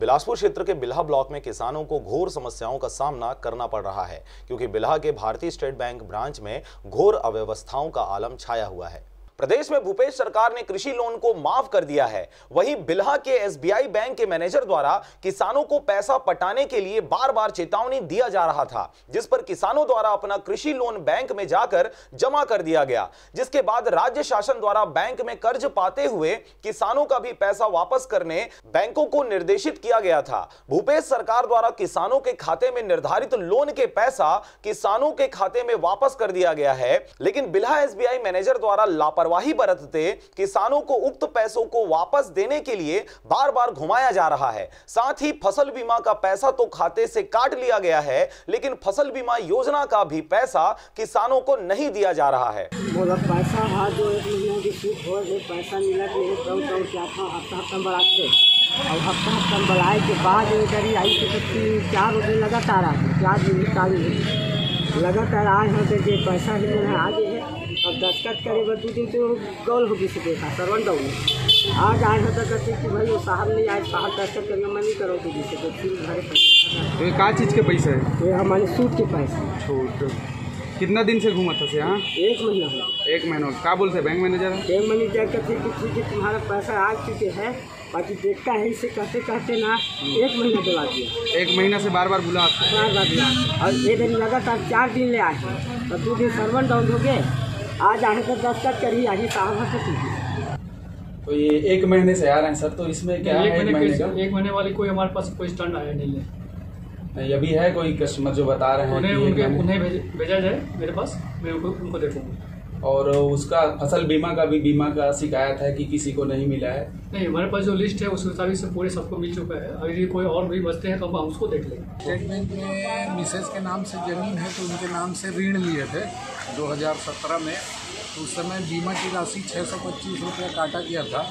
बिलासपुर क्षेत्र के बिल्हा ब्लॉक में किसानों को घोर समस्याओं का सामना करना पड़ रहा है, क्योंकि बिल्हा के भारतीय स्टेट बैंक ब्रांच में घोर अव्यवस्थाओं का आलम छाया हुआ है। प्रदेश में भूपेश सरकार ने कृषि लोन को माफ़ कर दिया है। वहीं बिल्हा के एसबीआई बैंक के मैनेजर द्वारा किसानों को पैसा पटाने के लिए बार बार चेतावनी दिया जा रहा था, जिस पर किसानों द्वारा अपना कृषि लोन बैंक में जाकर जमा कर दिया गया। जिसके बाद राज्य शासन द्वारा बैंक में कर्ज पाते हुए किसानों का भी पैसा वापस करने बैंकों को निर्देशित किया गया था। भूपेश सरकार द्वारा किसानों के खाते में निर्धारित लोन के पैसा किसानों के खाते में वापस कर दिया गया है, लेकिन बिल्हा एसबीआई मैनेजर द्वारा लापरवाही लापरवाही बरतते किसानों को उक्त पैसों को वापस देने के लिए बार बार घुमाया जा रहा है। साथ ही फ़सल बीमा का पैसा तो खाते से काट लिया गया है, लेकिन फ़सल बीमा योजना का भी पैसा किसानों को नहीं दिया जा रहा है। और हफ़्ता हफ़्ता बढ़ाए के बाद इधर आई तो चार रुपये लगातार आते चार दिन चालू लगातार आए हैं तो जो पैसा ही मिला आगे है। अब दस्खत करे बस दू दिन तो गौल हो सके था सरवन डाउन आज आए हैं तो कहते कि भाई वो साहब नहीं आए साहब दस्खत करना मैं नहीं करो तो जैसे तो फिर भरे पैसा तो ये का चीज़ के पैसे है? ये हमारे सूट के पैसे। छूट कितना दिन से घूमा था से यहाँ एक महीना हुआ एक महीना का बोलते बैंक मैनेजर एक मैनेजर कहते कि ठीक है तुम्हारा पैसा आ चुके हैं बाकी देखता है इसे कहते कहते ना एक महीना बुला दिया एक महीना से बार बार बुला। बार बार बुला। और ये दिन लगातार चार दिन ले आए और दो दिन सर्वन डाउन हो गए। आज आए तो दस्खत करी आज साहब से तो ये एक महीने से आ रहे हैं सर तो इसमें क्या एक है एक महीने महीने का? एक महीने वाली कोई हमारे पास कोई स्टैंड आया नहीं है। नहीं, अभी है कोई कस्टमर जो बता रहे हैं उन्हें उनके उन्हें भेजा जाए मेरे पास मैं उनको उनको देखूँगा। और उसका फ़सल बीमा का भी बीमा का शिकायत है कि किसी को नहीं मिला है। नहीं हमारे पास जो लिस्ट है उस हिसाब से पूरे सबको मिल चुका है। अगर ये कोई और भी बचते हैं तो हम उसको देख लेंगे। स्टेट बैंक में मिसेज के नाम से ज़मीन है तो उनके नाम से ऋण लिए थे। 2017 में तो उस समय बीमा की राशि छः सौ पच्चीस रुपये काटा गया था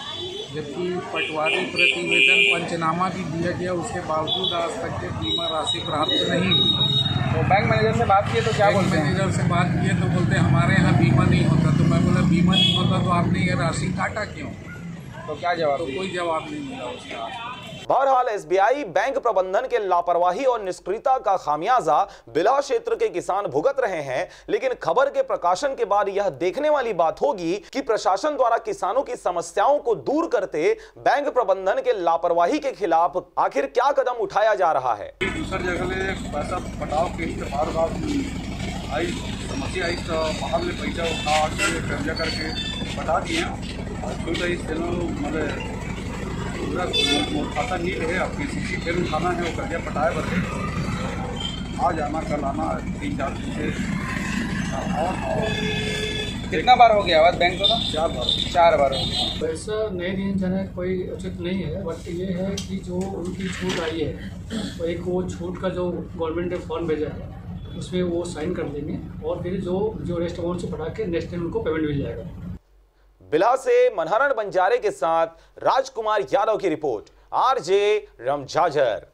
जबकि पटवारी प्रतिवेदन पंचनामा भी दिया गया। उसके बावजूद आज तक के बीमा राशि प्राप्त नहीं हुई। तो बैंक मैनेजर से बात किए तो क्या बोलते हैं? मैनेजर से बात किए तो बोलते हैं हमारे यहाँ बीमा नहीं होता तो मैं बोला बीमा नहीं होता तो आपने ये राशि काटा क्यों? तो क्या जवाब तो कोई जवाब नहीं मिला उसका। बहरहाल एसबीआई बैंक प्रबंधन के लापरवाही और निष्क्रियता का खामियाजा बिला क्षेत्र के किसान भुगत रहे हैं लेकिन खबर के प्रकाशन के बाद यह देखने वाली बात होगी कि प्रशासन द्वारा किसानों की समस्याओं को दूर करते बैंक प्रबंधन के लापरवाही के खिलाफ आखिर क्या कदम उठाया जा रहा है? दूसर जगह पैसा पटाव के समस्या आई तो बाहर ले पैसा उठा के कर्जा करके पटा दिए। और फिर इस दिनों मतलब पूरा मोर खाता नहीं रहे अब किसी की फिर उठाना है वो कर्जा पटाए बदले आज आना कल आना तीन चार दिन से। और कितना बार हो गया आवाज़ बैंक को तो? चार बार। चार बार हो गया। पैसा नए दिन जाना कोई उचित नहीं है बट ये है कि जो उनकी छूट आई है तो एक वो छूट का जो गवर्नमेंट ने फॉर्म भेजा है उसमें वो साइन कर देंगे और फिर जो जो रेस्ट अमाउंट से बढ़ा के नेक्स्ट टाइम उनको पेमेंट मिल जाएगा। बिला से मनहरण बंजारे के साथ राजकुमार यादव की रिपोर्ट, आरजे रमझाझर।